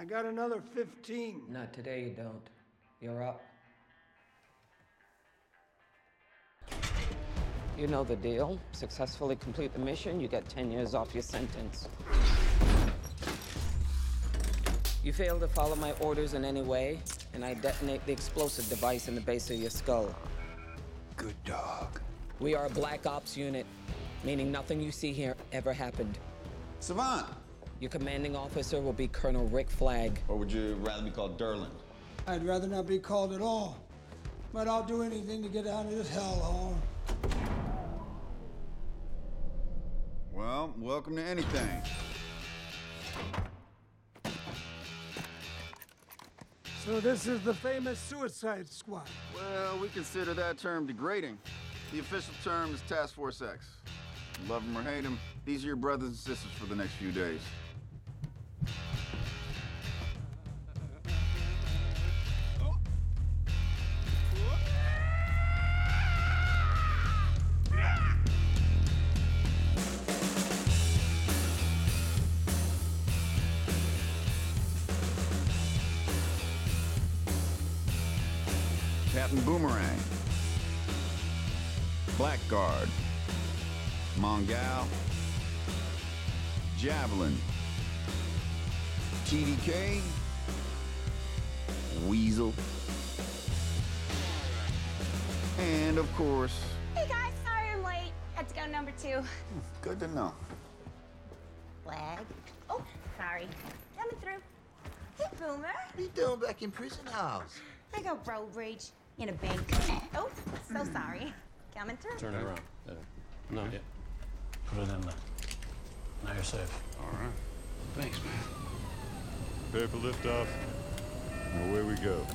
I got another 15. Not today, you don't. You're up. You know the deal. Successfully complete the mission, you get 10 years off your sentence. You fail to follow my orders in any way, and I detonate the explosive device in the base of your skull. Good dog. We are a black ops unit, meaning nothing you see here ever happened. Savant! Your commanding officer will be Colonel Rick Flag. Or would you rather be called Durlin? I'd rather not be called at all. But I'll do anything to get out of this hellhole. Well, welcome to anything. So this is the famous Suicide Squad. Well, we consider that term degrading. The official term is Task Force X. Love them or hate them, these are your brothers and sisters for the next few days. Captain Boomerang. Blackguard. Mongal. Javelin. TDK. Weasel. And of course, Hey guys, sorry I'm late. Had to go number two. good to know. Flag. Oh, sorry. Coming through. Hey, Boomer. What are you doing back in prison house? I got road rage in a bank. Oh, so sorry. Coming through. Turn it around. Uh, no, yeah. Put it in there. Now you're safe. All right. Thanks, man. Prepare for liftoff. And away we go.